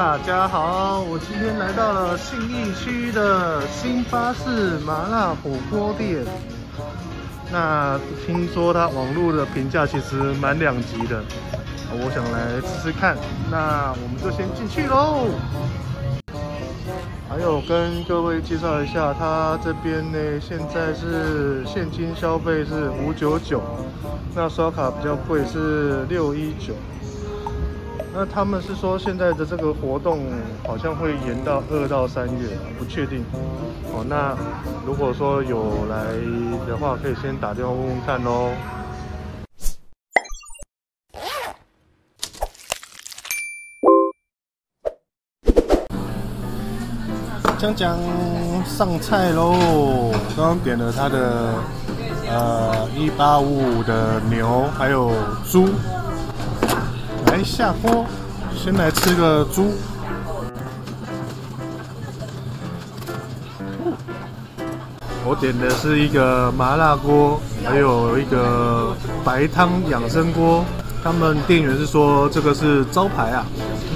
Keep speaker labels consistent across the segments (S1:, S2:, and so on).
S1: 大家好，我今天来到了信义区的新巴士麻辣火锅店。那听说它网络的评价其实蛮两极的，我想来试试看。那我们就先进去喽。还有跟各位介绍一下，它这边呢现在是现金消费是五九九，那刷卡比较贵是六一九。那他们是说现在的这个活动好像会延到二到三月，不确定。哦，那如果说有来的话，可以先打电话问问看哦。江江上菜喽！刚刚点了他的呃一八五五的牛，还有猪。下锅，先来吃个猪。我点的是一个麻辣锅，还有一个白汤养生锅。他们店员是说这个是招牌啊，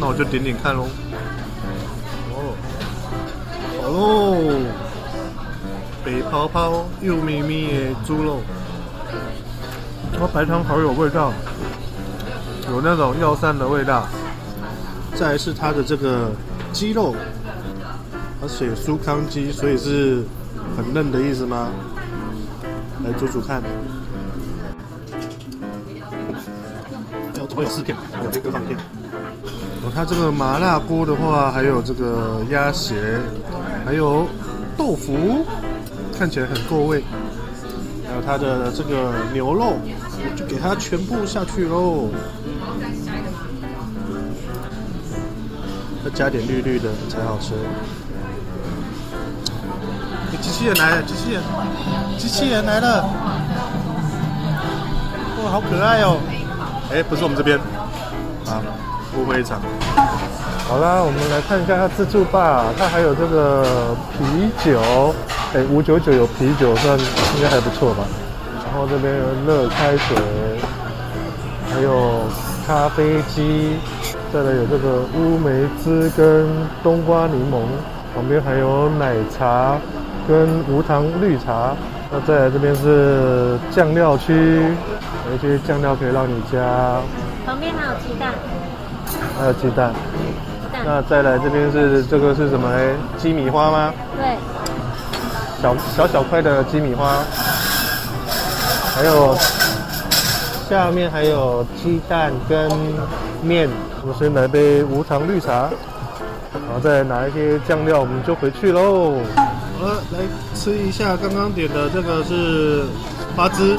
S1: 那我就点点看喽。哦，好喽，北泡泡又咪咪的猪肉，哇，白汤好有味道。有那种药膳的味道，再是它的这个鸡肉，它写苏康鸡，所以是很嫩的意思吗？来煮煮看。要多有四片，有这个放片。哦，它这个麻辣锅的话，还有这个鸭血，还有豆腐，看起来很够味。还有它的这个牛肉，就给它全部下去喽。要加点绿绿的才好吃。机器人来了，机器人，机器人来了，哇，好可爱哦！哎，不是我们这边，啊，误会一场。好啦，我们来看一下它自助吧，它还有这个啤酒，哎，五九九有啤酒，算应该还不错吧。然后这边有热开水，还有咖啡机。再来有这个乌梅汁跟冬瓜柠檬，旁边还有奶茶跟无糖绿茶。那再来这边是酱料区，有一些酱料可以让你加。
S2: 旁边还有鸡蛋。
S1: 还有鸡蛋。那再来这边是这个是什么？鸡米花吗？
S2: 对。
S1: 小小小块的鸡米花。还有下面还有鸡蛋跟面。我们先来杯无糖绿茶，然后再拿一些酱料，我们就回去喽。好了，来吃一下刚刚点的这个是花枝。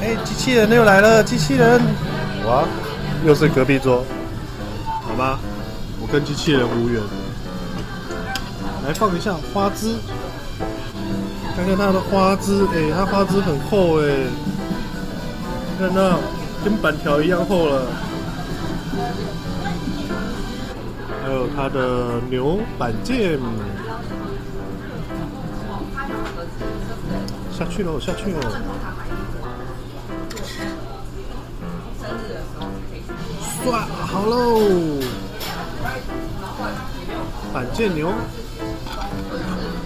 S1: 哎，机器人又来了，机器人！哇，又是隔壁桌。好吧，我跟机器人无缘。来放一下花枝，看看它的花枝，哎，它花枝很厚哎，看到。跟板条一样厚了，还有它的牛板腱，下去喽，下去喽，刷好喽，板腱牛，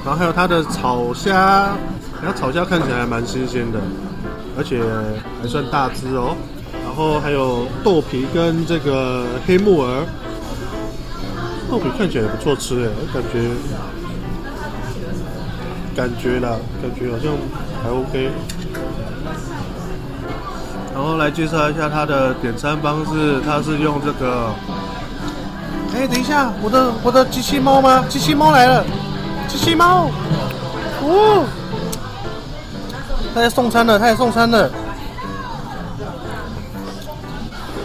S1: 然后还有它的炒虾，然后炒虾看起来还蛮新鲜的，而且还算大只哦。然后还有豆皮跟这个黑木耳，豆皮看起来也不错吃哎，感觉感觉啦，感觉好像还 OK。然后来介绍一下它的点餐方式，它是用这个。哎，等一下，我的我的机器猫吗？机器猫来了，机器猫，哦，它在送餐了，它在送餐了。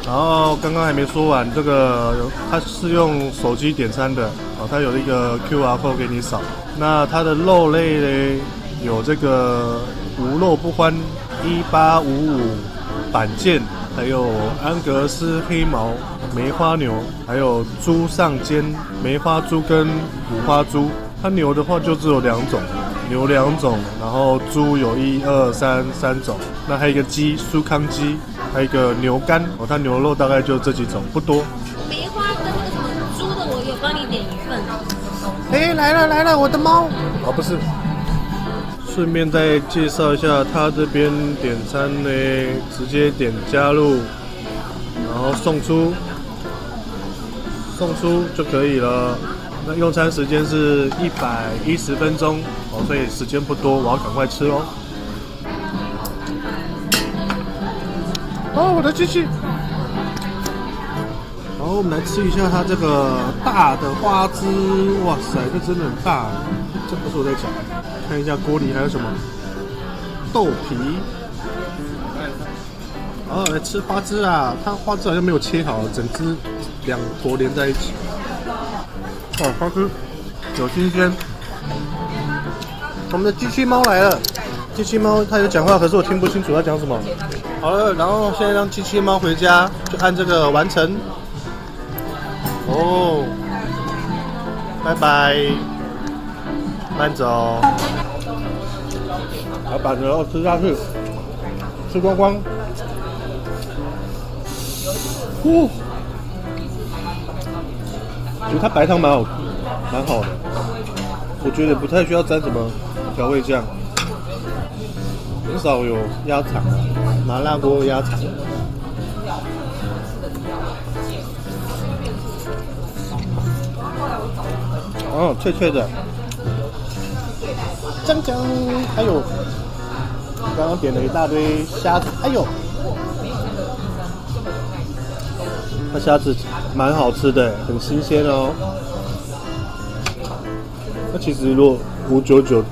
S1: 然后刚刚还没说完，这个它是用手机点餐的哦，它有一个 QR code 给你扫。那它的肉类呢，有这个无肉不欢一八五五板腱，还有安格斯黑毛梅花牛，还有猪上肩梅花猪跟五花猪。它牛的话就只有两种，牛两种，然后猪有一二三三种。那还有一个鸡，苏康鸡。还有一个牛肝哦，它牛肉大概就这几种，不多。
S2: 梅花跟那个什么猪的，我有帮你点一份。
S1: 哎，来了来了，我的猫！哦，不是。顺便再介绍一下，他这边点餐呢，直接点加入，然后送出，送出就可以了。那用餐时间是一百一十分钟哦，所以时间不多，我要赶快吃哦。哦，我的机器。然后我们来吃一下它这个大的花枝，哇塞，这真的很大，这不是我在讲。看一下锅里还有什么豆皮。哦，来吃花枝啊！它花枝好像没有切好，整只两坨连在一起。哦，花枝有新鲜。我们的机器猫来了，机器猫它有讲话，可是我听不清楚它讲什么。好了，然后现在让机器猫回家，就按这个完成。哦，拜拜，慢走。来把牛肉吃下去，吃光光。呼，其实它白汤蛮好，蛮好的。我觉得不太需要沾什么调味酱，很少有鸭肠，麻辣锅鸭肠。哦，脆脆的，酱酱，还有。刚刚点了一大堆虾子，哎呦，那虾子蛮好吃的，很新鲜哦。那其实如果五九九，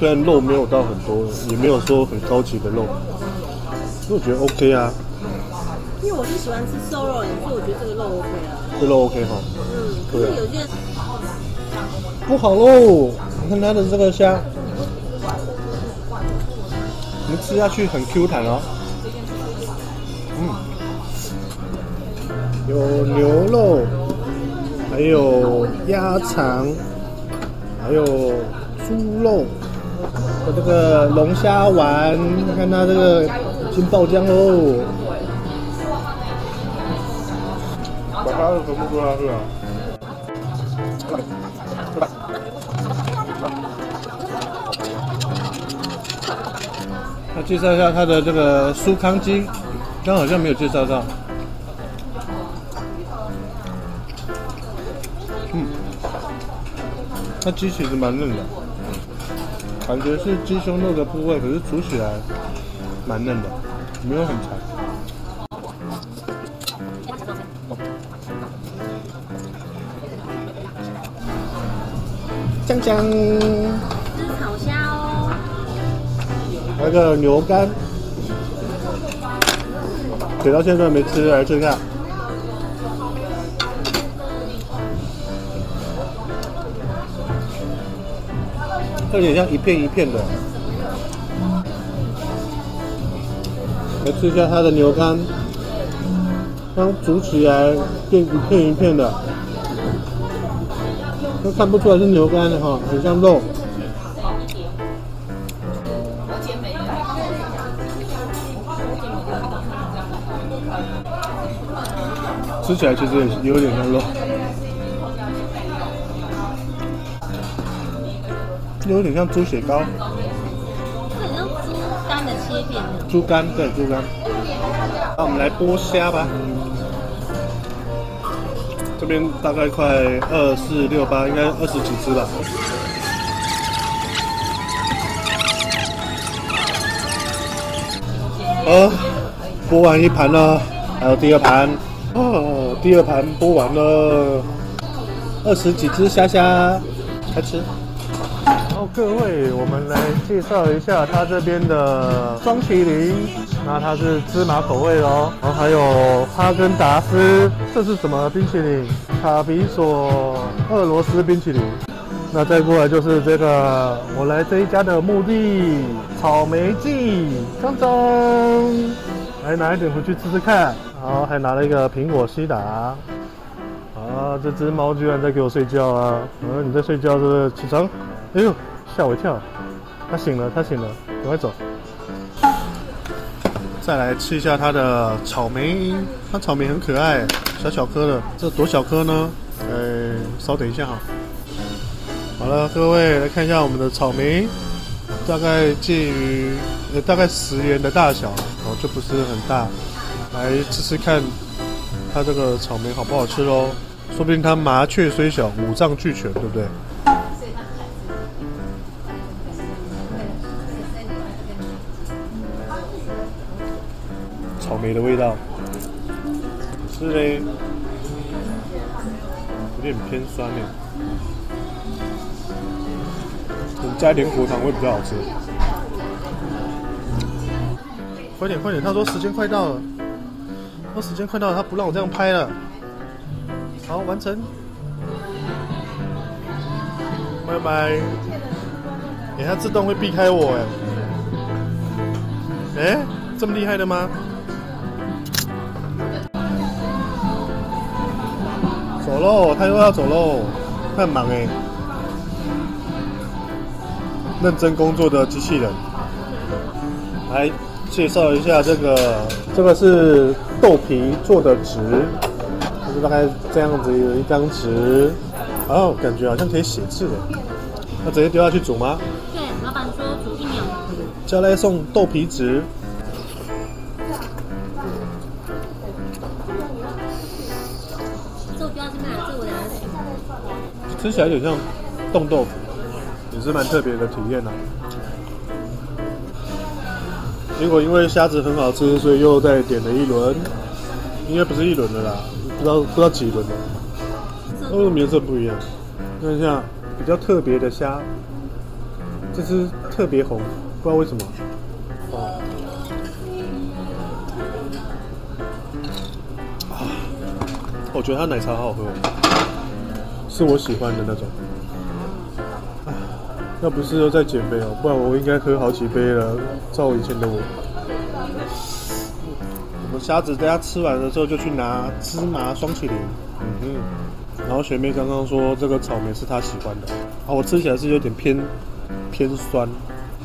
S1: 虽然肉没有到很多，也没有说很高级的肉，我觉得 OK 啊。
S2: 因为我是喜欢吃瘦肉，所以我觉得这个肉 OK 啊。
S1: 这肉 OK 哈。
S2: 嗯，可是有些
S1: 不好喽，你看它的这个虾。你吃下去很 Q 弹哦，嗯，有牛肉，还有鸭肠，还有猪肉，和这个龙虾丸，看它这个已经爆浆喽，把它的全部做下去啊。介绍一下它的这个酥康鸡，刚好像没有介绍到。嗯，它鸡其实蛮嫩的，感觉是鸡胸肉的部位，可是煮起来蛮嫩的，没有很柴。酱酱。那个牛肝，给到现在没吃，来吃看。有点像一片一片的。来吃一下它的牛肝，刚煮起来变一片一片的，都看不出来是牛肝的哈，很像肉。吃起来其实也有点像肉，有点像猪血糕，
S2: 很像猪肝的切片。
S1: 猪肝对猪肝，那我们来剥虾吧。这边大概快二四六八，应该二十几只吧。哦，剥完一盘了，还有第二盘。哦，第二盘剥完了，二十几只虾虾，开吃。然后，各位，我们来介绍一下它这边的双麒麟。那它是芝麻口味的哦，然后还有哈根达斯，这是什么冰淇淋？卡比索俄罗斯冰淇淋。那再过来就是这个，我来这一家的目的，草莓季，张张，来拿一点回去吃吃看。然后，还拿了一个苹果西打。啊，这只猫居然在给我睡觉啊！嗯，你在睡觉是不是？起床！哎呦，吓我一跳！它醒了，它醒了，赶快走。再来吃一下它的草莓，它草莓很可爱，小小颗的，这多小颗呢？呃，稍等一下哈。好了，各位来看一下我们的草莓，大概介于呃大概十元的大小，哦，就不是很大。来吃吃看，它这个草莓好不好吃喽？说不定它麻雀虽小，五脏俱全，对不对？草莓的味道是嘞，有点偏酸呢。加一点果糖会比较好吃。快点快点，他说时间快到了，说时间快到了，他不让我这样拍了。好，完成，拜拜。哎，他自动会避开我哎，哎，这么厉害的吗？走喽，他又要走喽，他很忙哎。认真工作的机器人，来介绍一下这个，这个是豆皮做的纸，就是大概这样子一张纸，哦，感觉好像可以写字的，那直接丢下去煮吗？
S2: 对，老板说煮一秒。
S1: 再来送豆皮纸，吃起来有点像冻豆腐。也是蛮特别的体验呐。结果因为虾子很好吃，所以又再点了一轮，应该不是一轮的啦，不知道不知道几轮的。为什么颜色不一样？看一下，比较特别的虾，这只特别红，不知道为什么。哦。啊，我觉得它奶茶好好喝，是我喜欢的那种。要不是又在减肥哦，不然我应该喝好几杯了。照以前的我，我们虾子大家吃完的时候就去拿芝麻双麒麟，嗯哼。然后学妹刚刚说这个草莓是她喜欢的，啊，我吃起来是有点偏偏酸。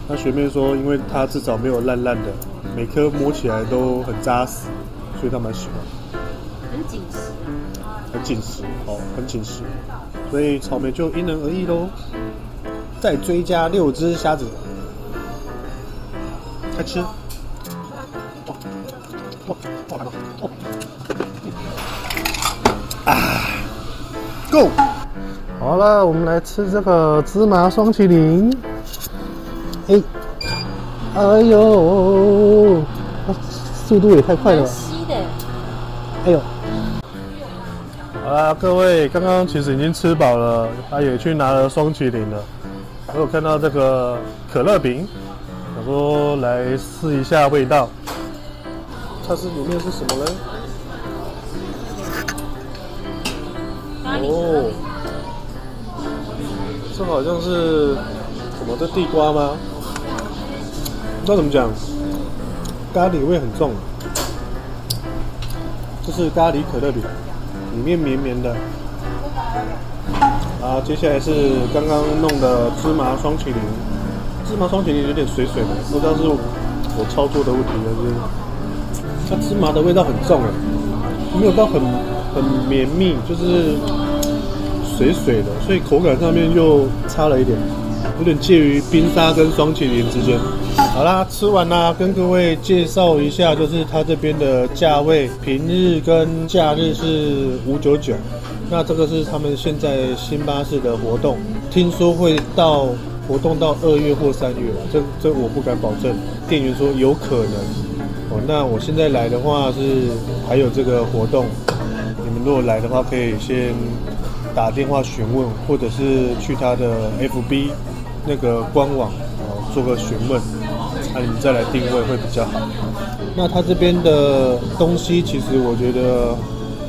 S1: 那学妹说，因为它至少没有烂烂的，每颗摸起来都很扎实，所以她蛮喜欢。
S2: 很紧实，
S1: 很紧实，哦，很紧实，所以草莓就因人而异喽。再追加六只虾子，开吃！啊，Go！好了，我们来吃这个芝麻双麒麟。哎，哎呦，速度也太快了！
S2: 吸的。
S1: 哎呦，好啦，各位，刚刚其实已经吃饱了，他也去拿了双麒麟了。我有看到这个可乐饼，想说来试一下味道。它是里面是什么呢？哦，这好像是什么的地瓜吗？不知道怎么讲，咖喱味很重。这是咖喱可乐饼，里面绵绵的。啊，接下来是刚刚弄的芝麻双麒麟，芝麻双麒麟有点水水的，不知道是我操作的问题还是它芝麻的味道很重哎，没有到很很绵密，就是水水的，所以口感上面又差了一点，有点介于冰沙跟双麒麟之间。好啦，吃完啦，跟各位介绍一下，就是它这边的价位，平日跟假日是五九九。那这个是他们现在新巴士的活动，听说会到活动到二月或三月了，这这我不敢保证。店员说有可能哦。那我现在来的话是还有这个活动，你们如果来的话可以先打电话询问，或者是去他的 FB 那个官网哦做个询问，那你们再来定位会比较好。那他这边的东西其实我觉得。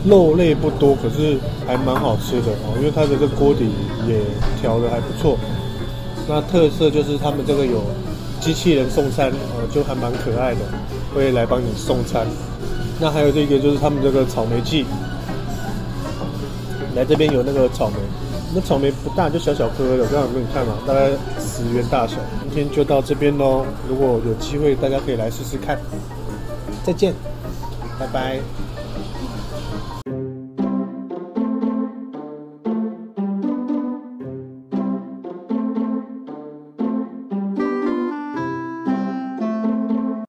S1: 肉类不多，可是还蛮好吃的哦，因为它这个锅底也调的还不错。那特色就是他们这个有机器人送餐，呃，就还蛮可爱的，会来帮你送餐。那还有这个就是他们这个草莓季，来这边有那个草莓，那草莓不大，就小小颗的，刚刚给你看嘛，大概十元大小。今天就到这边喽，如果有机会，大家可以来试试看。再见，拜拜。